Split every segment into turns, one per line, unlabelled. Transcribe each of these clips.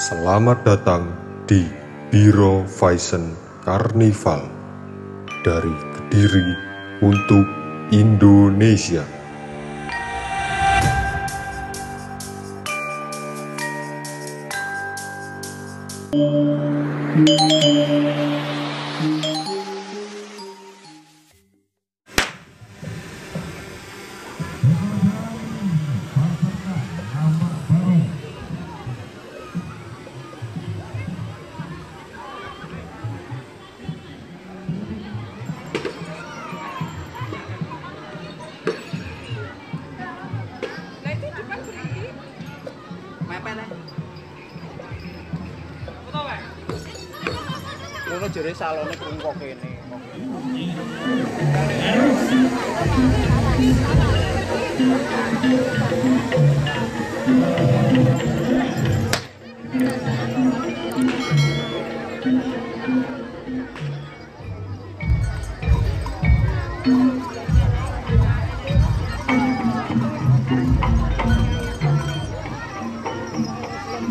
Selamat datang di Biro Faison Karnival dari Kediri untuk Indonesia.
Thank you.
ngono jere salone krungko kene.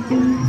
thank mm -hmm. you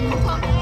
不慌不